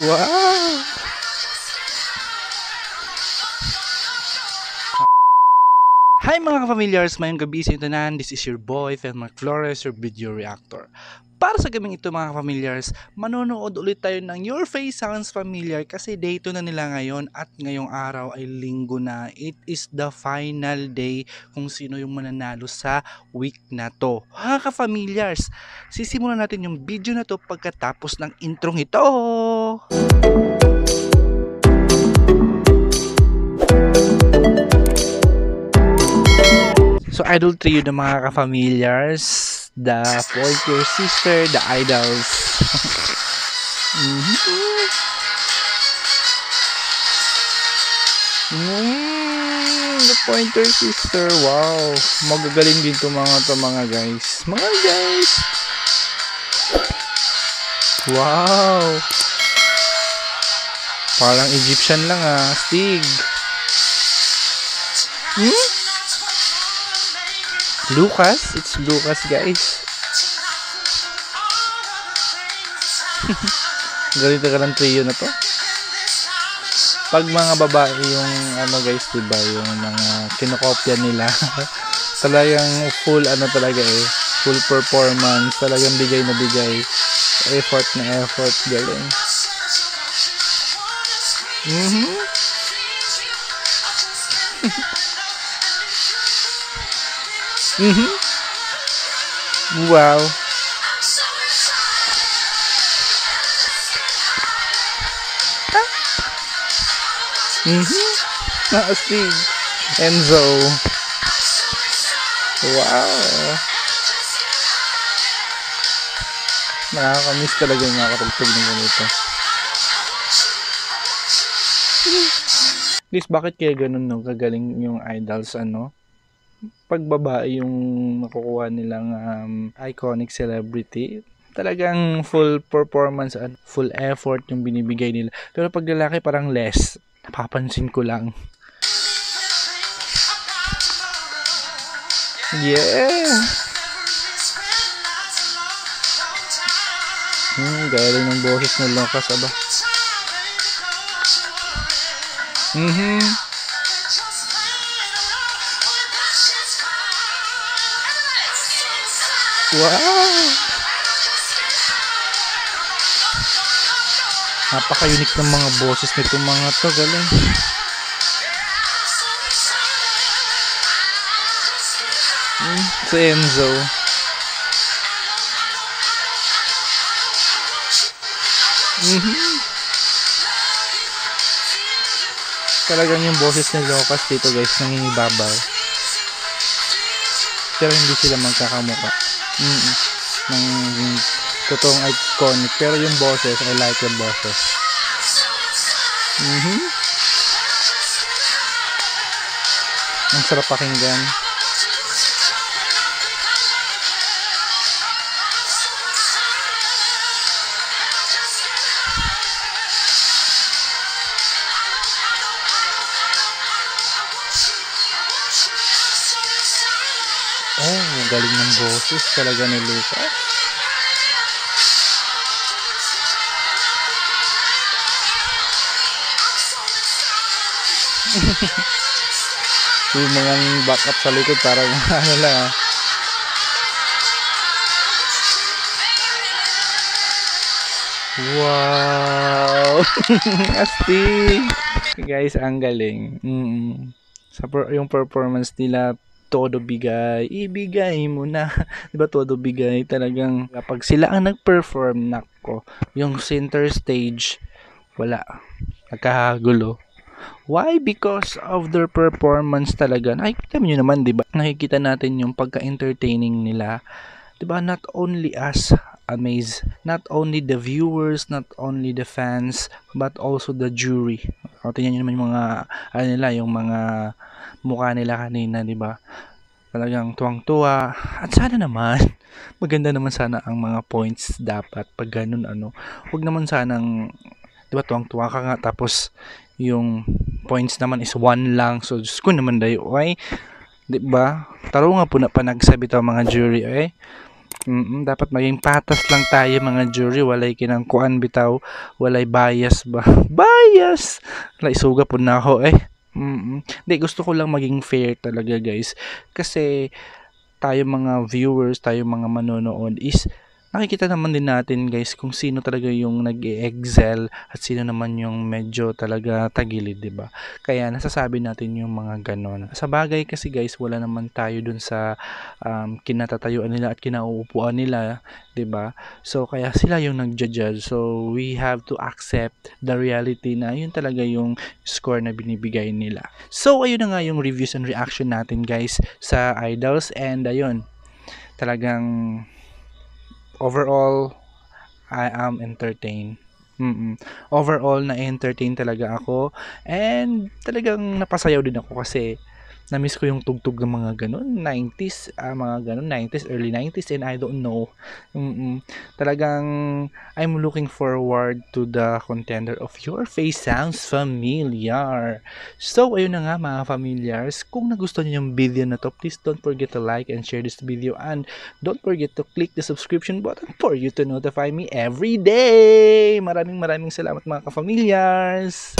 Wow! Hi mga ka-familiars, mayong gabi sa intanan. This is your boy, Felmark Flores, your video reactor. Para sa gabing ito mga ka-familiars, manonood ulit tayo ng Your Face Sounds Familiar kasi day 2 na nila ngayon at ngayong araw ay linggo na. It is the final day kung sino yung mananalo sa week na to. Mga ka-familiars, sisimulan natin yung video na to pagkatapos ng introng ito. So idol trio ng mga ka-familiars, the Pointer Sister, the Idols. Mhm. Mm, the Pointer Sister, wow. Magagaling din to mga to mga guys. Mga guys. Wow. Parang Egyptian lang ah. Stig. Hmm? Lucas? It's Lucas, guys. Ganito ka ng trio na to. Pag mga babae yung ano guys, diba, yung mga kinokopya nila. talagang full ano talaga eh. Full performance. Talagang bigay na bigay. Effort na effort. Galing. Mhm. Mhm. Wow. Mhm. Naastig. Enzo. Wow. Nakakamiss talaga yung nakakatugtog ng ganito. Guys, bakit kaya ganun no? Kagaling yung idols ano? Pag babae yung nakukuha nilang um, iconic celebrity, talagang full performance at full effort yung binibigay nila. Pero pag lalaki parang less. Napapansin ko lang. Yeah! Hmm, galing ng boses ng Lucas, aba. Mhm. Wow! Napaka-unique ng mga boses nito mga to, galing. Hmm, si Enzo. Mhm. Talagang yung boses ni Lucas dito guys, nangingibabaw. Pero hindi sila magkakamuka. Mm -mm. Ng totoong iconic. Pero yung boses, I like yung boses. Mhm. Ang sarap pakinggan. Galing ng boses talaga ni Lucas. yung mga backup sa likod parang ano lang ah. Wow! Astig! Guys, ang galing. Mm -mm. Sa per yung performance nila, todo bigay, ibigay mo na. 'Di ba todo bigay talagang kapag sila ang nag-perform nako, yung center stage wala. Nagkakagulo. Why? Because of their performance talaga. Nakikita niyo naman, 'di ba? Nakikita natin yung pagka-entertaining nila. 'Di ba? Not only us amazed, not only the viewers, not only the fans, but also the jury. O tingnan niyo naman yung mga ano nila, yung mga mukha nila kanina, 'di ba? Talagang tuwang-tuwa. At sana naman maganda naman sana ang mga points dapat pag ganun ano. Huwag naman sanang 'di ba tuwang-tuwa ka nga tapos yung points naman is 1 lang. So just ko naman dayo ay 'di ba? Taro nga po na panagsabi to mga jury ay Mm, dapat maging patas lang tayo mga jury, walay kinangkuan bitaw, walay bias ba? Bias! Wala isuga po na ako eh. Mm. Hindi, gusto ko lang maging fair talaga guys. Kasi tayo mga viewers, tayo mga manonood is nakikita naman din natin guys kung sino talaga yung nag-excel at sino naman yung medyo talaga tagilid, 'di ba? Kaya nasasabi natin yung mga ganon. Sa bagay kasi guys, wala naman tayo dun sa um, kinatatayuan nila at kinauupuan nila, 'di ba? So kaya sila yung nagja-judge. So we have to accept the reality na yun talaga yung score na binibigay nila. So ayun na nga yung reviews and reaction natin guys sa idols and ayun talagang overall, I am entertained. Mm-mm. Overall, na-entertain talaga ako. And talagang napasayaw din ako kasi na-miss ko yung tugtog ng mga ganun, 90s, ah, mga ganun, 90s, early 90s, and I don't know. Mm-mm. Talagang, I'm looking forward to the contender of Your Face Sounds Familiar. So, ayun na nga mga familiars, kung nagustuhan niyo yung video na to, please don't forget to like and share this video, and don't forget to click the subscription button for you to notify me every day. Maraming maraming salamat mga ka-familiars.